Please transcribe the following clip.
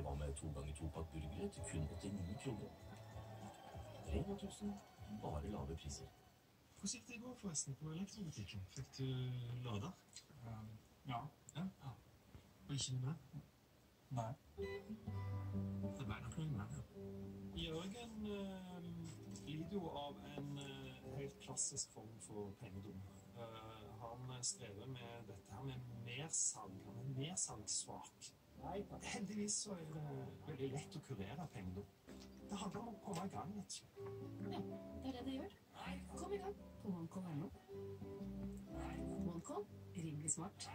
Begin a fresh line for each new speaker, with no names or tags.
Eller hva med to ganger to pakk burgere til kun 89 kroner? Rema 1000, bare lave priser.
Hvordan gikk det i går, forresten, på elektrobutikken? Fikk du låder?
Um, ja.
Ja. Og ikke noe mer?
Nei.
Det ble nok noe mer. ja. Jørgen uh, lider jo av en uh, helt klassisk form for pengedom. Uh, han strever med dette her med mersalg. Han er mersalgssvak. Heldigvis så er det veldig lett å kurere penger. Det handler om å komme i gang. ikke?
Ja, det er det det gjør. Kom i gang på OneCall.no. OneCall rimelig smart.